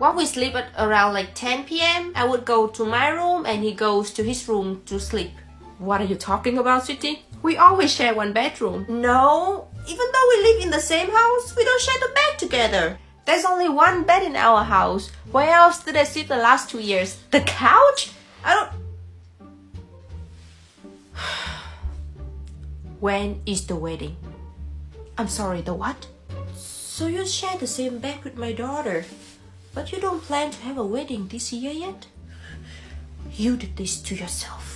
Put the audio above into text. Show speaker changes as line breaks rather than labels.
While we sleep at around like 10 p.m., I would go to my room and he goes to his room to sleep.
What are you talking about, Sweetie? We always share one bedroom.
No, even though we live in the same house, we don't share the bed together. There's only one bed in our house. Where else did I sleep the last two years? The couch? I don't. when is the wedding? I'm sorry, the what? So you share the same bed with my daughter, but you don't plan to have a wedding this year yet? You did this to yourself.